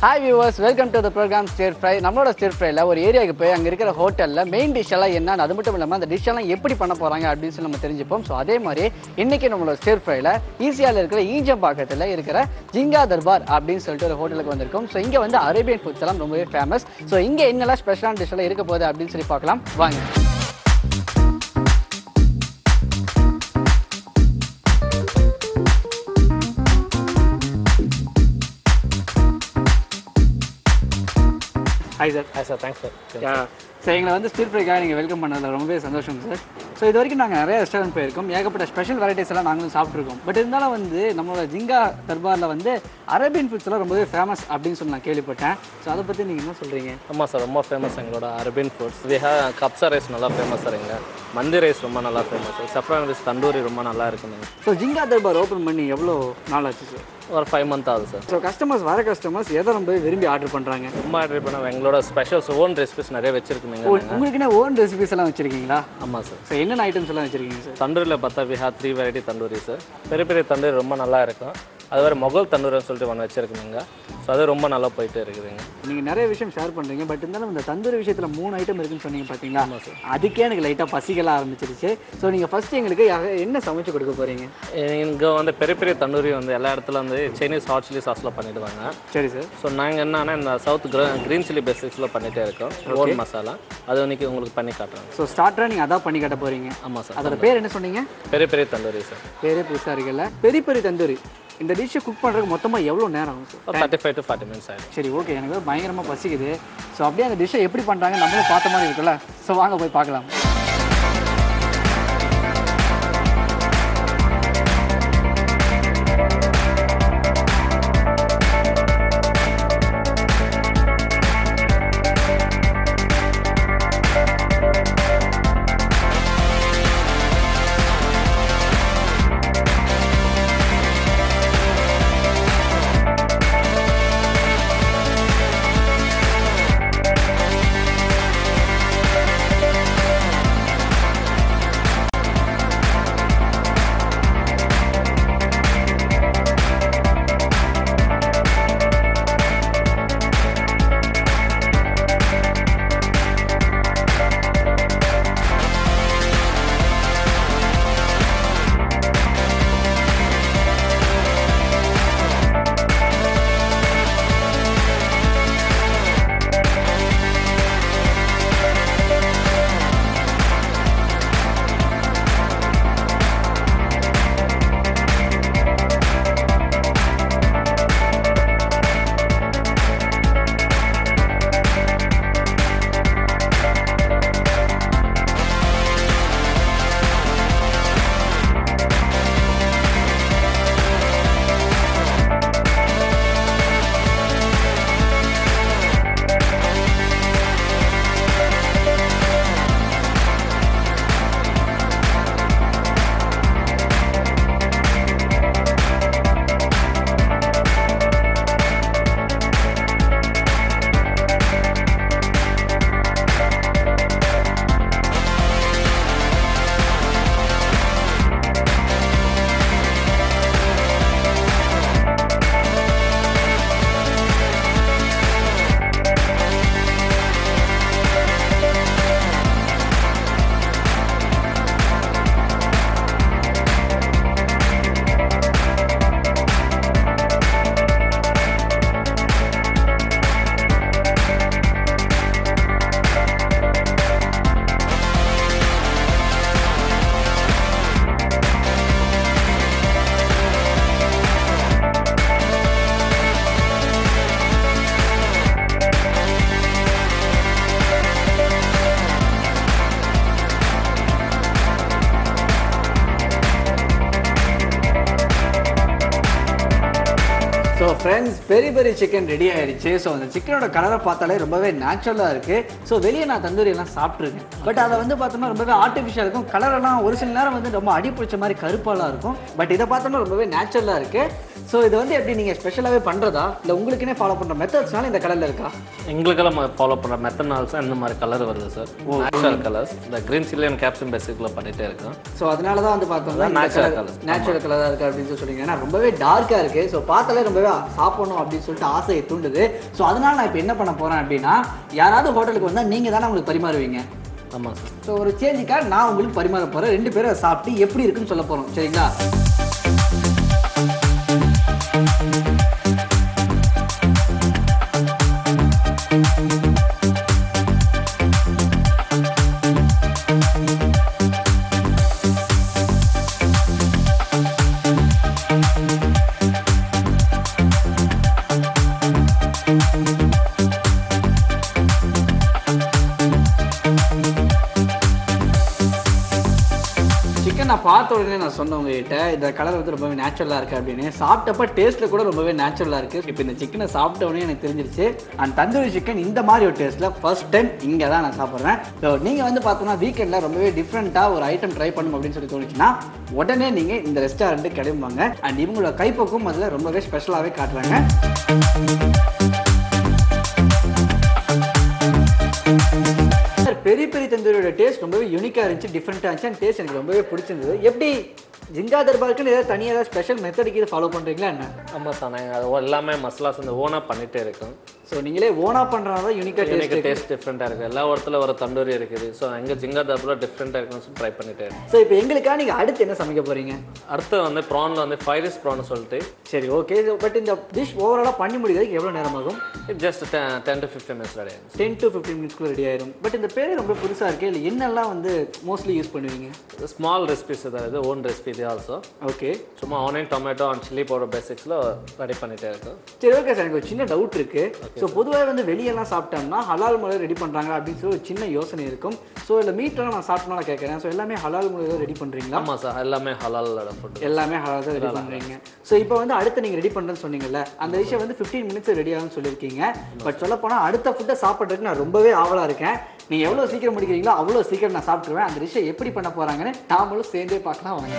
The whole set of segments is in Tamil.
Hi viewers welcome to the program stir fry நம்மளோட ஸ்டேர் ஃப்ரைல ஒரு ஏரியாவுக்கு போய் அங்கே இருக்கிற ஹோட்டலில் மெயின் டிஷ் எல்லாம் என்னன்னு அது மட்டும் இல்லாமல் அந்த டிஷ் எல்லாம் எப்படி பண்ண போகிறாங்க அப்படின்னு சொல்லி நம்ம தெரிஞ்சுப்போம். ஸோ அதே மாதிரி இன்றைக்கி நம்மளோட ஸ்டேர் ஃப்ரைல ஈஸியாவில் இருக்கிற ஈஞ்சம்பாக்கத்தில் இருக்கிற ஜிங்கா தர்பார் அப்படின்னு சொல்லிட்டு ஒரு ஹோட்டலுக்கு வந்திருக்கோம். ஸோ இங்கே வந்து அரேபியன் ஃபுட்ஸ் எல்லாம் ரொம்பவே ஃபேமஸ் ஸோ இங்கே என்னெல்லாம் ஸ்பெஷலான டிஷ் எல்லாம் இருக்க போகுது அப்படின்னு சொல்லி பார்க்கலாம். வாங்க. Hi, sir. Hi, sir. Thanks, sir. Yeah. Sir எங்களை வந்து ஸ்டீல் ஃப்ரைக்காக நீங்கள் வெல்கம் பண்ணதில் ரொம்பவே சந்தோஷம் சார் ஸோ இது வரைக்கும் நாங்கள் நிறைய ரெஸ்டாரண்ட் போயிருக்கோம். ஏகப்பட்ட ஸ்பெஷல் வெரைட்டிஸ் எல்லாம் நாங்களும் சாப்பிட்ருக்கோம் பட் இருந்தாலும் வந்து நம்மளோட ஜிங்கா தர்பாரில் வந்து அரேபியன் ஃபுட்ஸ் எல்லாம் ரொம்பவே ஃபேமஸ் அப்படின்னு சொல்லி நான் கேள்விப்பட்டேன். ஸோ அதை பற்றி நீங்கள் என்ன சொல்கிறீங்க ஆமாம் சார் ரொம்ப ஃபேமஸ் எங்களோட அரபியன் ஃபுட்ஸ் வி ஹேவ் கப்சா ரைஸ் நல்லா ஃபேமஸ் சார் இங்கே. மந்தி ரைஸ் ரொம்ப நல்லா ஃபேமஸ் சஃப்ரான் ரைஸ் தந்தூரி ரொம்ப நல்லா இருக்குங்க ஸோ ஜிங்கா தர்பார் ஓப்பன் பண்ணி எவ்வளோ நாள் ஆச்சு சார் ஒரு ஃபைவ் மந்த் ஆகுது சார் ஸோ கஸ்டமர்ஸ் வர கஸ்டமர்ஸ் எதை ரொம்ப விரும்பி ஆர்டர் பண்ணுறாங்க ரொம்ப ஆர்டர் பண்ண எங்களோட ஸ்பெஷல்ஸ் ஓன் ரெசிபிஸ் நிறைய வச்சிருக்குங்க உங்களுக்குன்னே ஓன் ரெசிபிஸ் எல்லாம் வச்சுருக்கீங்களா? ஆமாம் சார் ஸோ என்னென்ன ஐட்டம்ஸ் எல்லாம் வச்சுருக்கீங்க சார் தந்தூரியில் பார்த்தா we have three variety tandoori sir பெரிய பெரிய தந்தூரி ரொம்ப நல்லா இருக்கும். அது வேறு மொகல் தந்தூரின்னு சொல்லிட்டு ஒன்று வச்சிருக்குங்க ஸோ அது ரொம்ப நல்லா போயிட்டு இருக்குதுங்க. நீங்கள் நிறைய விஷயம் ஷேர் பண்ணுறீங்க பட் இருந்தாலும் இந்த தந்தூரி விஷயத்தில் மூணு ஐட்டம் இருக்குன்னு சொன்னீங்க பார்த்தீங்களா அதுக்கே எனக்கு லைட்டாக பசிக்கல ஆரம்பிச்சிருச்சு. ஸோ நீங்கள் ஃபர்ஸ்ட் எங்களுக்கு என்ன சமைச்சு கொடுக்க போகிறீங்க இங்கே வந்து பெரிய பெரிய தந்தூரி வந்து எல்லா இடத்துல வந்து சைனீஸ் ஹாட் சில்லி சாஸில் பண்ணிடுவாங்க. சரி சார் ஸோ நாங்கள் என்னன்னா இந்த சவுத் க்ரீன் சில்லி பேசிக்ஸில் பண்ணிகிட்டே இருக்கோம். ஓன் மசாலா அது இன்னைக்கு உங்களுக்கு பண்ணி காட்டுறோம் ஸோ ஸ்டார்டராக நீங்கள் அதான் பண்ணி கட்ட போகிறீங்க ஆமாம் சார் அதோட பேர் என்ன சொன்னீங்க? பெரிய பெரிய தந்தூரி சார் பேரே புதுசாக இருக்குல்ல? பெரிய பெரிய தந்தூரி. இந்த டிஷ்ஷை குக் பண்ணுறதுக்கு மொத்தமாக எவ்வளோ நேரம் ஆகும் sir thirty five to forty minutes ஆகிடும் சரி ஓகே எனக்கு பயங்கரமாக பசிக்குது. ஸோ அப்படியே அந்த டிஷ்ஷை எப்படி பண்ணுறாங்க நம்மளும் பார்த்த மாதிரி இருக்குல்ல? ஸோ வாங்க போய் பார்க்கலாம். So friends peri peri chicken ready ஆயிடுச்சு ஸோ அந்த சிக்கனோட கலரை பார்த்தாலே ரொம்பவே நேச்சுரலாக இருக்குது ஸோ வெளியே நான் தந்தூரி எல்லாம் சாப்பிட்ருக்கேன் பட் அதை வந்து பார்த்தோம்னா ரொம்பவே ஆர்டிஃபிஷியல் இருக்கும். கலரெல்லாம் ஒரு சில நேரம் வந்து ரொம்ப அடி பிடிச்ச மாதிரி கருப்பாலாம் இருக்கும். பட் இதை பார்த்தோம்னா ரொம்பவே நேச்சுரலாக இருக்குது ஸோ இது வந்து எப்படி நீங்கள் ஸ்பெஷலாகவே பண்ணுறதா இல்லை உங்களுக்குனே ஃபாலோ பண்ணுற மெத்தட்ஸ்னால இந்த கலரில் இருக்கா? எங்களுக்கெல்லாம் ஃபாலோ பண்ணுற மெத்தனால்ஸ் இந்த மாதிரி கலர் வருது சார் நேச்சுரல் கலர்ஸ் இந்த கிரீன் சில்லி அண்ட் கேப்சன் பேசிக்கில் பண்ணிகிட்டே இருக்கோம். ஸோ அதனால தான் வந்து பார்த்தோம்னா natural colours. நேச்சுரல் கலராக இருக்குது அப்படின்னு சொல்லி சொல்றீங்க ஏன்னா ரொம்பவே டார்க்காக இருக்குது ஸோ பார்த்தாலே ரொம்பவே ரொம்பவே சாப்பிடணும் அப்படின்னு சொல்லிட்டு ஆசையை தூண்டுது. ஸோ அதனால நான் இப்போ என்ன பண்ண போகிறேன் அப்படின்னா யாராவது ஹோட்டலுக்கு வந்தால் நீங்கள் தானே உங்களுக்கு பரிமாறுவீங்க. ஆமாம் ஸோ ஒரு சேஞ்சுக்காக நான் உங்களுக்கு பரிமாற போகிறேன் ரெண்டு பேரும் சாப்பிட்டு எப்படி இருக்குன்னு சொல்ல போகிறோம் சரிங்களா? பார்த்த உடனே நான் சொன்னேன் உங்ககிட்ட இந்த கலர் வந்து ரொம்பவே நேச்சுரலாக இருக்குது அப்படின்னு. சாப்பிட்டப்ப டேஸ்ட்டில் கூட ரொம்பவே நேச்சுரலாக இருக்குது இப்போ இந்த சிக்கனை சாப்பிட்ட உடனே எனக்கு தெரிஞ்சிருச்சு. அண்ட் தந்தூரி சிக்கன் இந்த மாதிரி ஒரு டேஸ்ட்டில் ஃபர்ஸ்ட் டைம் இங்கே தான் நான் சாப்பிட்றேன். ஸோ நீங்கள் வந்து பார்த்தோன்னா வீக்கெண்டில் ரொம்பவே டிஃப்ரெண்ட்டாக ஒரு ஐட்டம் ட்ரை பண்ணணும் அப்படின்னு சொல்லி தோணுச்சுன்னா உடனே நீங்கள் இந்த ரெஸ்டாரண்ட்டு கிளம்புவாங்க அண்ட் இவங்களோட கைப்போக்கும் அதில் ரொம்பவே ஸ்பெஷலாகவே காட்டுறாங்க. பெரிய பெரிய தந்தூரியோட டேஸ்ட் ரொம்பவே யூனிக்காக இருந்துச்சு டிஃப்ரெண்ட்டாக இருந்துச்சு. அண்ட் டேஸ்ட் எனக்கு ரொம்பவே பிடிச்சிருந்தது. எப்படி ஜிங்கா தர்பாருக்குன்னு ஏதாவது தனியாக ஏதாவது ஸ்பெஷல் மெத்தடுக்கு இதை ஃபாலோ பண்ணுறீங்களா என்ன? ஆமாம் சார் நாங்கள் அது எல்லாமே மசாலாஸ் வந்து ஓனாக பண்ணிகிட்டே இருக்கோம். ஸோ நீங்களே ஓனாக பண்ணுறதா தான் யூனிக்காக எனக்கு டேஸ்ட் டிஃப்ரெண்ட்டாக இருக்குது எல்லா இடத்துல ஒரு தந்தூரி இருக்குது. ஸோ எங்கள் ஜிங்கா தப்பில் டிஃப்ரெண்ட்டாக இருக்குன்னு ட்ரை பண்ணிட்டே இருக்கேன் ஸோ இப்போ எங்களுக்காக நீங்கள் அடுத்து என்ன சமைக்க போகிறீங்க அடுத்து வந்து ப்ரானில் வந்து ஃபைரிஸ் ப்ரான் சொல்லிட்டு. சரி ஓகே பட் இந்த டிஷ் ஓவராலாக பண்ணி முடிக்கிறதுக்கு எவ்வளோ நேரம் ஆகும்? Just ten to fifteen minutes ready ஆகும் டென் டு ஃபிஃப்டீன் மினிட்ஸ்க்குள்ள ரெடி ஆயிரும். பட் இந்த பேர் ரொம்ப புதுசாக இருக்கு? இல்லை என்னெல்லாம் வந்து மோஸ்ட்லி யூஸ் பண்ணுவீங்க? ஸ்மால் ரெசிபிஸ் இது ஓன் ரெசிபி இது ஆல்சோ ஓகே சும்மா onion tomato and chilli powder பேசிக்ஸில் ready பண்ணிட்டே இருக்கோம். சரி ஓகே சார் எனக்கு ஒரு சின்ன டவுட் இருக்கு. ஸோ பொதுவாக வந்து வெளியெல்லாம் சாப்பிட்டோம்னா ஹலால் முறையில் ரெடி பண்ணுறாங்க அப்படின்னு சொல்லி ஒரு சின்ன யோசனை இருக்கும். ஸோ இல்லை மீட்டெல்லாம் நான் சாப்பிட்டோம்னா நான் கேட்குறேன். ஸோ எல்லாமே ஹலால் முறையில் ரெடி பண்ணுறீங்களா ஆமாம் சார் எல்லாமே ஹலாலோட ஃபுட் எல்லாமே ஹலால் தான் ரெடி பண்ணுறீங்க ஸோ இப்போ வந்து அடுத்து நீங்கள் ரெடி பண்ணுறேன்னு சொன்னீங்கல்ல அந்த விஷயம் வந்து ஃபிஃப்டீன் மினிட்ஸ் ரெடி ஆகும்னு சொல்லியிருக்கீங்க. பட் சொல்ல போனால் அடுத்த ஃபுட்டை சாப்பிட்றதுக்கு நான் ரொம்பவே ஆவலாக இருக்கேன். நீங்கள் எவ்வளோ சீக்கிரம் முடிக்கிறீங்களோ அவ்வளோ சீக்கிரம் நான் சாப்பிட்ருவேன் அந்த விஷயம் எப்படி பண்ண போகிறாங்கன்னு நாமளும் சேர்ந்தே பார்க்கலாம் வாங்க.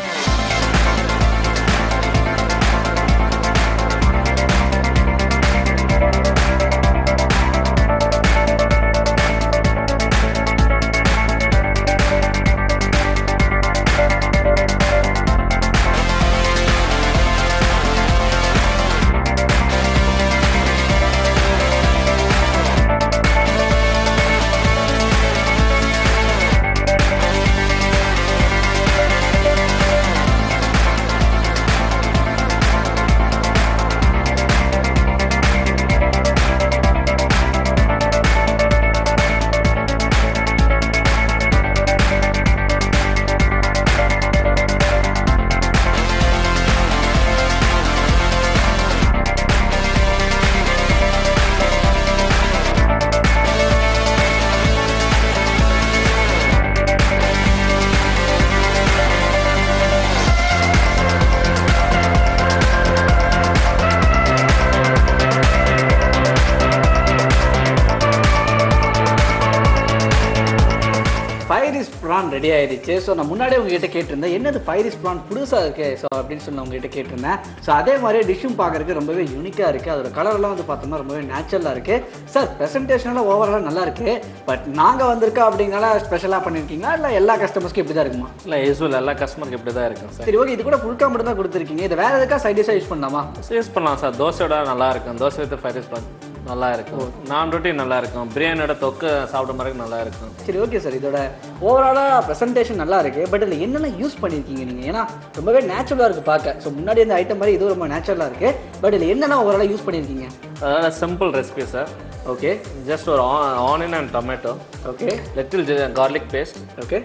ஸோ நான் முன்னாடியே உங்ககிட்ட கேட்டிருந்தேன் என்னது ஃபைரிஸ் ப்ரான் புதுசாக இருக்கு ஸோ அப்படின்னு சொல்லி உங்ககிட்ட கேட்டிருந்தேன். ஸோ அதே மாதிரியே டிஷ்ஷும் பார்க்கறதுக்கு ரொம்பவே யூனிக்காக இருக்குது அதோட கலர்லாம் வந்து பார்த்தோம்னா ரொம்பவே நேச்சுரலாக இருக்குது சார் ப்ரெசன்டேஷனெல்லாம் ஓவராலாக நல்லா இருக்கு. பட் நாங்கள் வந்திருக்கோம் அப்படிங்கனால ஸ்பெஷலாக பண்ணியிருக்கீங்களா இல்லை எல்லா கஸ்டமர்ஸ்க்கும் இப்படி தான் இருக்குமா? இல்லை யூஸ்வல் எல்லா கஸ்டமருக்கு இப்படி தான் இருக்கும் சார் சரி ஓகே இது கூட ஃபுல்கா மட்டும் தான் கொடுத்துருக்கீங்க. இதை வேறு எதுக்காக சைட் டிஷ்ஷாக யூஸ் பண்ணலாமா? யூஸ் பண்ணலாம் சார் தோசையோட நல்லா இருக்கும். தோசை வித் ஃபைரிஸ் ப்ரான் நல்லா இருக்கும் நான் ரொட்டி நல்லா இருக்கும் பிரியாணியோட தொக்கு சாப்பிட மாதிரி நல்லா இருக்கும் சரி ஓகே சார் இதோட ஓவராலாக ப்ரெசன்டேஷன் நல்லா இருக்கு பட் இதில் என்னென்ன யூஸ் பண்ணியிருக்கீங்க நீங்கள் ஏன்னா ரொம்பவே நேச்சுரலாக இருக்குது பார்க்க. ஸோ முன்னாடி இந்த ஐட்டம் மாதிரி இதுவும் ரொம்ப நேச்சுரலாக இருக்குது பட் இதில் என்னென்ன ஓவராலாக யூஸ் பண்ணியிருக்கீங்க அதாவது simple recipe sir okay just ஒரு onion and tomato okay little garlic paste okay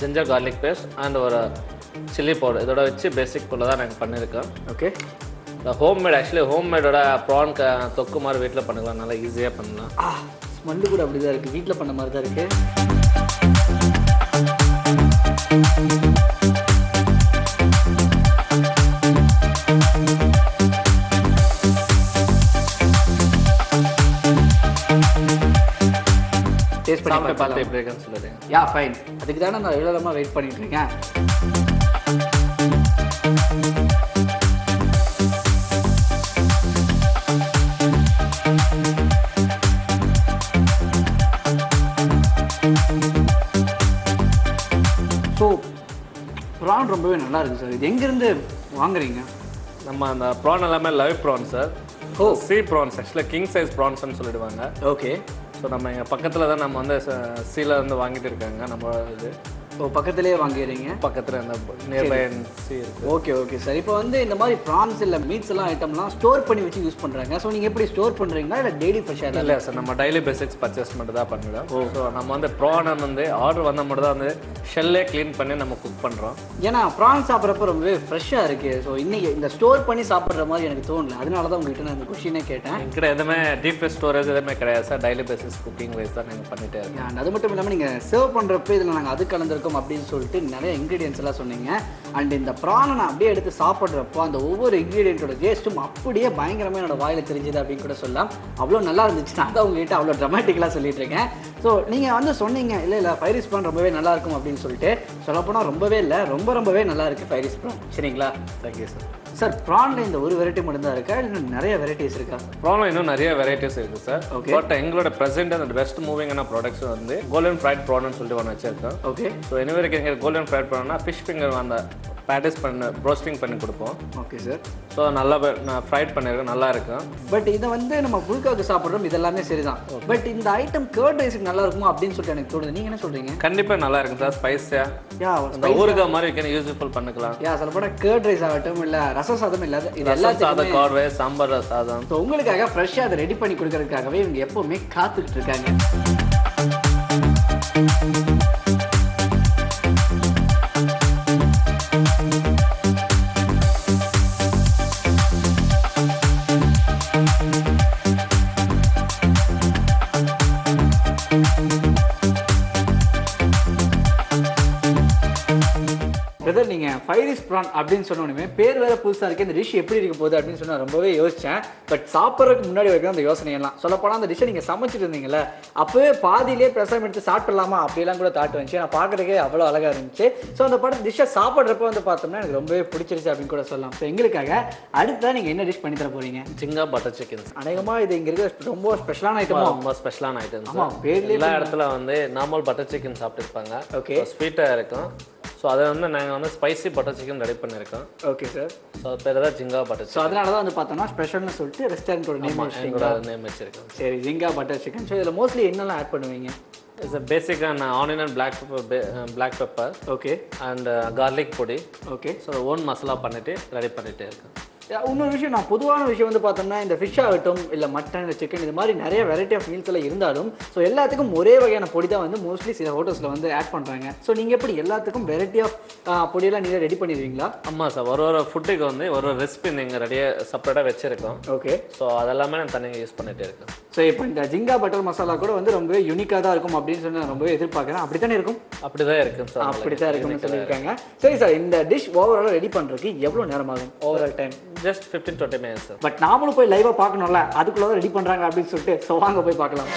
ginger garlic paste and ஒரு சில்லி பவுடர் இதோட வச்சு பேசிக் பொருள் தான் நாங்கள் பண்ணியிருக்கோம். ஓகே ஹோம்மேட் ஆக்சுவலி ஹோம்மேடோட ப்ரான் க தொக்கு மாதிரி வீட்டில் பண்ணிக்கலாம். நல்லா ஈஸியாக பண்ணலாம். ஸ்மெல்லு கூட அப்படி தான் இருக்குது வீட்டில் பண்ண மாதிரி தான் இருக்குது டேஸ்ட் பண்ணி பார்த்து எப்படி இருக்குன்னு சொல்லுறேன் யா ஃபைன் அதுக்கு தானே நான் எவ்வளோ வெயிட் பண்ணிட்டு இருக்கேன். நல்லா இருக்கு சார். இது எங்கேருந்து வாங்குறீங்க? நம்ம அந்த ப்ரான் எல்லாமே லைவ் ப்ரான் சார் ஓ. சி ப்ரான்ஸ் ஆக்சுவலாக கிங் சைஸ் ப்ரான்ஸ்னு சொல்லிடுவாங்க. ஓகே. ஸோ நம்ம இங்கே பக்கத்தில் தான் நம்ம வந்து சீல இருந்து வாங்கிட்டு இருக்காங்க நம்ம இது. ஓ பக்கத்துலேயே வாங்கிடுறீங்க. பக்கத்தில் அந்த நியர்பை ஓகே ஓகே சார். இப்போ வந்து இந்த மாதிரி ப்ரான்ஸ் இல்லை மீட்ஸ் எல்லாம் ஐட்டம்லாம் ஸ்டோர் பண்ணி வச்சு யூஸ் பண்ணுறாங்க ஸோ நீங்கள் எப்படி ஸ்டோர் பண்ணுறீங்களா இல்லை டெய்லி ஃப்ரெஷ்ஷாக இல்லை? சார் நம்ம டெய்லி பேசிக்ஸ் பர்ச்சேஸ் மட்டும் தான் பண்ணுறோம் ஸோ நம்ம வந்து ப்ரான் வந்து ஆர்டர் வந்தால் மட்டும் தான் வந்து ஷெல்லே க்ளீன் பண்ணி நம்ம குக் பண்ணுறோம் ஏன்னா ப்ரான் சாப்பிட்றப்ப ரொம்பவே ஃப்ரெஷ்ஷாக இருக்குது ஸோ இன்னைக்கு இந்த ஸ்டோர் பண்ணி சாப்பிட்ற மாதிரி எனக்கு தோணல. அதனால தான் உங்ககிட்ட நான் இந்த கொஷினே கேட்டேன். என்கிட்ட எதுவுமே டீப் ஸ்டோரேஜ் எதுவுமே கிடையாது sir. Daily basis cooking wise தான் நீங்கள் பண்ணிட்டே இருக்கோம். And அது மட்டும் இல்லாமல் நீங்கள் சர்வ் பண்ணுறப்ப இதில் நாங்கள் அது கலந்துருக்கோம் அப்படின்னு சொல்லிட்டு நிறைய இன்க்ரீடியன்ஸ் எல்லாம் சொன்னீங்க. அண்ட் இந்த ப்ரானை நான் அப்படியே எடுத்து சாப்பிட்றப்போ அந்த ஒவ்வொரு இன்க்ரீடியண்ட்டோட டேஸ்ட்டும் அப்படியே பயங்கரமாக என்னோட வாயில் தெரிஞ்சுது அப்படின்னு கூட சொல்லலாம். அவ்வளோ நல்லா இருந்துச்சு. நான் தான் உங்ககிட்ட அவ்வளோ ட்ரமாட்டிக்கலாக சொல்லிட்டு இருக்கேன். ஸோ நீங்கள் வந்து சொன்னீங்க இல்லை இல்லை ஃபைரிஸ் ப்ரான் ரொம்பவே நல்லா இருக்கும் அப்படின்னு சொல்லிட்டு. சொல்லப்போனால் ரொம்பவே இல்லை ரொம்ப ரொம்பவே நல்லா இருக்குது ஃபைரிஸ் ப்ரான் சரிங்களா? தேங்க்யூ சார் சார் ப்ரானில் இந்த ஒரு வெரைட்டி மட்டும் தான் இருக்கா? இல்லை நிறைய வெரைட்டிஸ் இருக்கா? ப்ராப்ளம் இன்னும் நிறைய வெரைட்டிஸ் இருக்குது சார் Okay. பட் எங்களோட ப்ரெசென்ட் அந்த பெஸ்ட் மூவிங்கான ப்ராடக்ட்ஸ் வந்து கோல்டன் ஃப்ரைட் ப்ரான்னு சொல்லிட்டு ஒன்று வச்சிருக்கோம். ஓகே ஸோ இனி வரைக்கும் எங்கள் கோல்டன் ஃப்ரைட் ப்ரான்னா ஃபிஷ் ஃபிங்கர் அந்த பேட்டிஸ் பண்ண ரோஸ்டிங் பண்ணி கொடுப்போம். ஓகே சார் ஸோ நல்லா நான் ஃப்ரைட் பண்ணியிருக்கேன் நல்லா இருக்கும் பட் இதை வந்து நம்ம புல்காக்கு சாப்பிட்றோம் இதெல்லாமே சரிதான். பட் இந்த ஐட்டம் கேர்ட் ரைஸுக்கு நல்லா இருக்குமா அப்படின்னு சொல்லிட்டு எனக்கு தோணுது. நீங்க என்ன சொல்றீங்க? கண்டிப்பாக நல்லா இருக்கும் சார் ஸ்பைஸியாக ஊறுகாய் மாதிரி வைக்கணும் யூஸ்ஃபுல் பண்ணிக்கலாம். யா சொல்ல போனால் கேர்ட் ரைஸ் ஆகட்டும் இல்லை ரச சாதம் இல்லாத இது எல்லாத்துக்குமே சாதம் கார்வே சாம்பார் சாதம். ஸோ உங்களுக்காக ஃப்ரெஷ்ஷாக அதை ரெடி பண்ணி கொடுக்கறதுக்காகவே இவங்க எப்பவுமே காத்துக்கிட்டு இருக்காங்க. ப்ரான் அப்படின்னு சொன்ன உடனே பேர் வேற புதுசா இருக்கு இந்த டிஷ் எப்படி இருக்க போகுது அப்படின்னு சொன்னா ரொம்பவே யோசிச்சேன். பட் சாப்பிட்றதுக்கு முன்னாடி வரைக்கும் அந்த யோசனை எல்லாம். சொல்லப்போனால் அந்த டிஷ்ஷை நீங்க சமைச்சிட்டு இருந்தீங்கல்ல அப்பவே பாதியிலே பிரசவம் எடுத்து சாப்பிடலாமா அப்படிலாம் கூட தாட்டு வந்துச்சு. நான் பார்க்கறதுக்கே அவ்வளோ அழகா இருந்துச்சு. ஸோ அந்த படத்தை டிஷ்ஷை சாப்பிட்றப்ப வந்து பார்த்தோம்னா எனக்கு ரொம்பவே பிடிச்சிருச்சு அப்படின்னு கூட சொல்லலாம். ஸோ எங்களுக்காக அடுத்ததான் நீங்க என்ன டிஷ் பண்ணி தர போறீங்க? ஜிங்கா பட்டர் சிக்கன் அநேகமா இது இங்க இருக்க ரொம்ப ஸ்பெஷலான ஐட்டமா ரொம்ப ஸ்பெஷலான ஐட்டம் ஆமா, பேர்லயே எல்லா இடத்துல வந்து நார்மல் பட்டர் சிக்கன் சாப்பிட்டுருப்பாங்க. Okay. ஸ்வீட்டாக இருக்கும். ஸோ அதை வந்து நாங்கள் வந்து ஸ்பைசி பட்டர் சிக்கன் ரெடி பண்ணியிருக்கோம் ஓகே சார் ஸோ அது பேர் தான் ஜிங்கா பட்டர் ஸோ அதனால தான் வந்து பார்த்தோம்னா ஸ்பெஷல்னு சொல்லிட்டு ரெஸ்டாரண்ட்டோட நேம் சிக்கன் எங்களோட நேம் வச்சிருக்கோம். சரி ஜிங்கா பட்டர் சிக்கன் ஸோ இதில் மோஸ்ட்லி என்னெல்லாம் ஆட் பண்ணுவீங்க? இட்ஸ் பேசிக்கான onion and black pepper black pepper okay and garlic பொடி. ஓகே ஸோ ஓன் மசாலா பண்ணிட்டு ரெடி பண்ணிட்டே இருக்கேன் இன்னொரு விஷயம் நான் பொதுவான விஷயம் வந்து பார்த்தோம்னா இந்த ஃபிஷ் ஆகட்டும் இல்லை மட்டன் இல்லை சிக்கன் இது மாதிரி நிறைய வெரைட்டி ஆஃப் மீல்ஸ் எல்லாம் இருந்தாலும் ஸோ எல்லாத்துக்கும் ஒரே வகையான பொடி தான் வந்து மோஸ்ட்லி சில ஹோட்டல்ஸில் வந்து ஆட் பண்ணுறாங்க ஸோ நீங்கள் எப்படி எல்லாத்துக்கும் வெரைட்டி ஆஃப் பொடியெல்லாம் நீங்கள் ரெடி பண்ணிடுவீங்களா? ஆமாம் சார் ஒரு ஒரு ஃபுட்டுக்கு வந்து ஒரு ஒரு ரெசிபி நீங்கள் ரெடியாக செப்பரேட்டாக வச்சுருக்கோம். ஓகே ஸோ அதெல்லாமே நான் தனியாக யூஸ் பண்ணிகிட்டே இருக்கேன். ஸோ இப்போ இந்த ஜிங்கா பட்டர் மசாலா கூட வந்து ரொம்பவே யூனிக்காக தான் இருக்கும் அப்படின்னு சொல்லி நான் ரொம்பவே எதிர்பார்க்குறேன். அப்படி தானே இருக்கும் அப்படி தான் இருக்கும் சார் அப்படி தான் இருக்கும்னு சொல்லியிருக்காங்க. சரி சார் இந்த டிஷ் ஓவராலாக ரெடி பண்ணுறதுக்கு எவ்வளோ நேரம் ஆகும்? Overall time just fifteen twenty minutes but நாமளும் போய் லைவாக பார்க்கணும்ல அதுக்குள்ளே தான் ரெடி பண்ணுறாங்க அப்படின்னு சொல்லிட்டு ஸோ வாங்க போய் பார்க்கலாம்.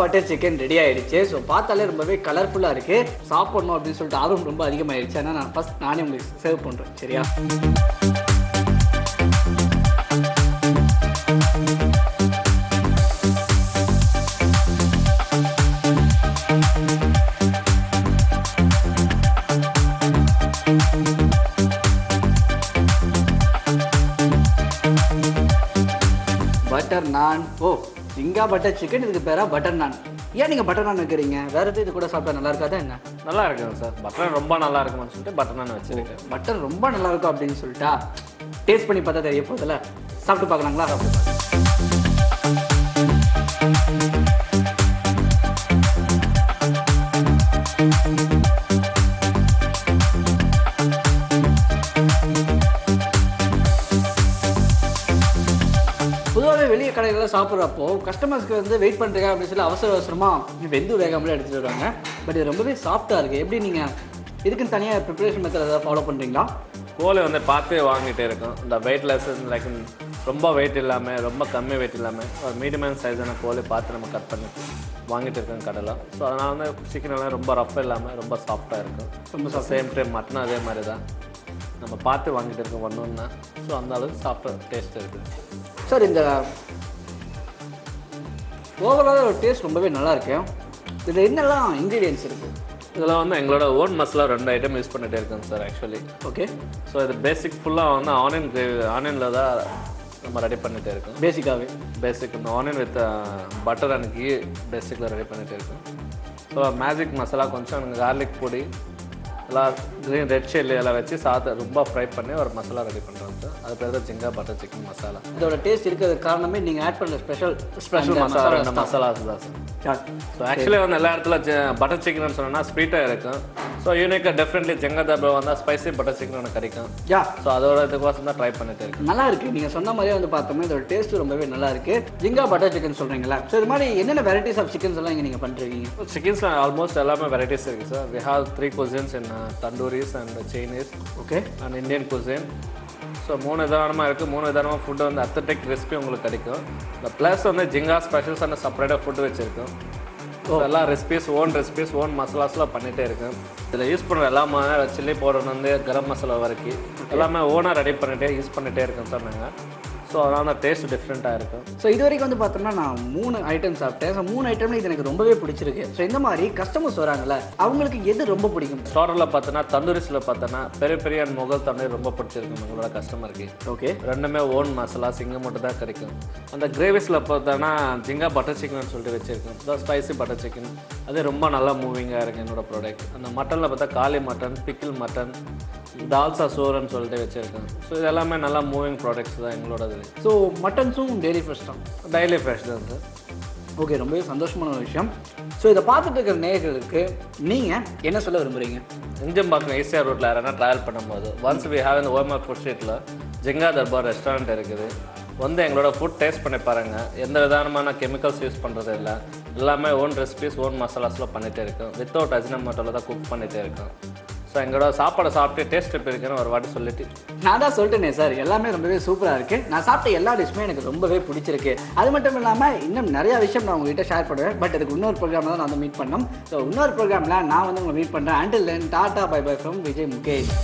பட்டர் சிக்கன் ரெடி ஆயிடுச்சு. ஸோ பார்த்தாலே ரொம்பவே கலர்ஃபுல்லாக இருக்கு. சாப்பிடணும் அப்படின்னு சொல்லிட்டு ஆர்வம் ரொம்ப அதிகமாயிடுச்சு. ஆனால் நான் ஃபஸ்ட் நானே உங்களுக்கு சர்வ் பண்ணுறேன் சரியா? பட்டர் நான் ஓ ஜிங்கா பட்டர் சிக்கன் இதுக்கு பேரா பட்டர் நான் ஏன் நீங்கள் பட்டர் நான் வைக்கிறீங்க? வேற எதுவும் இது கூட சாப்பிட்டா நல்லா இருக்காதா என்ன? நல்லா இருக்குங்க சார். பட்டர் ரொம்ப நல்லா இருக்கும்னு சொல்லிட்டு பட்டர் நான் வச்சிருக்கேன். பட்டர் ரொம்ப நல்லா இருக்கும் அப்படின்னு சொல்லிட்டா? டேஸ்ட் பண்ணி பார்த்தா தெரிய போதில்ல சாப்பிட்டு பார்க்கலாங்களா? பொதுவாகவே கடைகளில் சாப்பிட்றப்போ கஸ்டமர்ஸ்க்கு வந்து வெயிட் பண்ணுறீங்க அப்படின்னு சொல்லி அவசர அவசரமாக வெந்து வேகாமலே எடுத்துகிட்டு வருவாங்க. பட் இது ரொம்பவே சாஃப்டாக இருக்குது எப்படி நீங்கள் இதுக்குன்னு தனியாக ப்ரிப்பரேஷன் மெத்தட் ஏதாவது ஃபாலோ பண்ணுறீங்களா கோழி வந்து பார்த்து வாங்கிட்டே இருக்கும். இந்த வெயிட் லெஸ் லைக் ரொம்ப வெயிட் இல்லாமல் ரொம்ப கம்மி வெயிட் இல்லாமல் ஒரு மீடியமான சைஸான கோழி பார்த்து நம்ம கட் பண்ணி வாங்கிட்டு இருக்கோம் கடையில் ஸோ அதனால் வந்து சிக்கன் எல்லாம் ரொம்ப ரஃப் இல்லாமல் ரொம்ப சாஃப்டாக இருக்கும். ரொம்ப சேம் டைம் மட்டன் அதே மாதிரி தான் நம்ம பார்த்து வாங்கிட்டு இருக்கோம் ஒன்று ஒன்றா ஸோ அந்த அளவுக்கு சாஃப்டாக டேஸ்ட் இருக்குது சார் இந்த ஓவரால் ஒரு டேஸ்ட் ரொம்பவே நல்லா இருக்கு இதில் என்னெல்லாம் இன்க்ரீடியன்ஸ் இருக்குது இதில் வந்து எங்களோட ஓன் மசாலா ரெண்டு ஐட்டம் யூஸ் பண்ணிட்டே இருக்கோம் சார் ஆக்சுவலி ஓகே ஸோ இது பேசிக் ஃபுல்லாக வந்து ஆனியன் கிரேவி ஆனியனில் தான் நம்ம ரெடி பண்ணிகிட்டே இருக்கோம். பேசிக்காகவே பேசிக் இந்த onion with butter and ghee பேசிக்கில் ready பண்ணிட்டு இருக்கேன் ஸோ மேஜிக் மசாலா கொஞ்சம் எனக்கு கார்லிக் பொடி எல்லாம் க்ரீன் ரெட் சில்லி எல்லாம் வச்சு சாதத்தை ரொம்ப ஃப்ரை பண்ணி ஒரு மசாலா ரெடி பண்ணுறோம் சார் அது பேர் தான் ஜிங்கா பட்டர் சிக்கன் மசாலா இதோட டேஸ்ட் இருக்கிறது காரணமே நீங்கள் ஆட் பண்ணுற ஸ்பெஷல் ஸ்பெஷல் மசாலா ரெண்டு மசாலா தான் சார் ஸோ ஆக்சுவலி வந்து எல்லா இடத்துல பட்டர் சிக்கன் சொன்னோன்னா ஸ்வீட்டாக இருக்கும் ஸோ யூனிக்காக டெஃபினெட்லி ஜெங்கா தர்பா வந்தால் ஸ்பைசி பட்டர் சிக்கன் ஒன்று கிடைக்கும் யா ஸோ அதோட இதுக்கோசம் தான் ட்ரை பண்ணிட்டு இருக்கு நல்லா இருக்கு நீங்கள் சொன்ன மாதிரியே வந்து பார்த்தோம்னா இதோட டேஸ்ட் ரொம்பவே நல்லா இருக்கு ஜிங்கா பட்டர் சிக்கன் சொல்கிறீங்களா ஸோ இது மாதிரி என்னென்ன வெரைட்டிஸ் ஆஃப் சிக்கன்ஸ் எல்லாம் இங்கே நீங்கள் பண்ணுறீங்க சிக்கன்ஸ் ஆல்மோஸ்ட் எல்லாமே வெரைட்டிஸ் இருக்குது sir we have three cuisines in tandooris and Chinese okay and Indian cuisine so மூணு விதமாக இருக்குது மூணு விதமாக ஃபுட்டு வந்து அத்தட்டிக் ரெசிபி உங்களுக்கு கிடைக்கும். இந்த ப்ளஸ் வந்து ஜிங்கா ஸ்பெஷல்ஸ் அண்ட் செப்பரேட்டாக ஃபுட்டு வச்சுருக்கோம். ஸோ எல்லா ரெசிபிஸ் ஓன் ரெசிபிஸ் ஓன் மசாலாஸ்லாம் பண்ணிகிட்டே இருக்கேன் இதில் யூஸ் பண்ணுற எல்லா சில்லி பவுடர் வந்து கரம் மசாலா வரைக்கும் எல்லாமே ஓனாக ரெடி பண்ணிகிட்டே யூஸ் பண்ணிகிட்டே இருக்கோம் சார் நாங்கள் ஸோ அதனால் டேஸ்ட் டிஃப்ரெண்ட்டாக இருக்கும். ஸோ இது வரைக்கும் வந்து பார்த்தோம்னா நான் மூணு ஐட்டம் சாப்பிட்டேன். ஸோ மூணு ஐட்டம்ல இது எனக்கு ரொம்பவே பிடிச்சிருக்கு. ஸோ இந்த மாதிரி கஸ்டமர்ஸ் வராங்கல்ல அவங்களுக்கு எது ரொம்ப பிடிக்கும்? ஸ்டோரில் பார்த்தோன்னா தந்தூரிஸில் பார்த்தோன்னா பெரிய பெரிய முகல் தந்தூரி ரொம்ப பிடிச்சிருக்கும் எங்களோட கஸ்டமருக்கு ஓகே ரெண்டுமே ஓன் மசாலா சிங்கம் மட்டும் தான் கிடைக்கும். அந்த கிரேவிஸில் பார்த்தோன்னா ஜிங்கா பட்டர் சிக்கன் சொல்லிட்டு வச்சுருக்கோம். ஸோ ஸ்பைசி பட்டர் சிக்கன் அது ரொம்ப நல்லா மூவிங்காக இருக்குது என்னோட ப்ராடக்ட் அந்த மட்டனில் பார்த்தா காளி மட்டன் பிக்கிள் மட்டன் தால்சா சோரன்னு சொல்லிட்டு வச்சுருக்கோம் ஸோ இது எல்லாமே நல்லா மூவிங் ப்ராடக்ட்ஸ் தான் எங்களோடது ஸோ மட்டன்ஸும் டெய்லி ஃப்ரெஷ் தான். டெய்லி ஃப்ரெஷ் தான் சார் ஓகே ரொம்பவே சந்தோஷமான ஒரு விஷயம். ஸோ இதை பார்த்துட்டு இருக்கிற நேயர்களுக்கு நீங்கள் என்ன சொல்ல விரும்புறீங்க? இஞ்சம்பாக்கம் ஈசிஆர் ரோட்டில் யாரா ட்ராவல் பண்ணும்போது ஒன்ஸ் வி ஹேவ் இந்த ஓஎம்ஆர் ஃபுட் ஸ்ட்ரீட்டில் ஜிங்கா தர்பார் ரெஸ்டாரண்ட் இருக்குது. வந்து எங்களோட ஃபுட் டேஸ்ட் பண்ணி பாருங்கள் எந்த விதமான கெமிக்கல்ஸ் யூஸ் பண்ணுறது இல்லை. எல்லாமே ஓன் ரெசிபிஸ் ஓன் மசாலாஸ்லாம் பண்ணிகிட்டே இருக்கோம். வித்தவுட் அஜினமோட்டோவில் தான் குக் பண்ணிகிட்டே இருக்கோம். ஸோ எங்களோட சாப்பாடை சாப்பிட்டு டேஸ்ட் எப்படி இருக்குன்னு ஒரு வாட்டி சொல்லிட்டு. நான் தான் சொல்லிட்டேனே சார் எல்லாமே ரொம்பவே சூப்பராக இருக்குது நான் சாப்பிட்ட எல்லா டிஷ்ஷுமே எனக்கு ரொம்பவே பிடிச்சிருக்கு. அது மட்டும் இல்லாமல் இன்னும் நிறைய விஷயம் நான் உங்ககிட்ட ஷேர் பண்ணுவேன். பட் அதுக்கு இன்னொரு ப்ரோக்ராம் தான் நான் வந்து மீட் பண்ணோம் ஸோ இன்னொரு ப்ரோக்ராமில் நான் வந்து உங்களை மீட் பண்ணுறேன் until then tata bye bye from Vijay Mukesh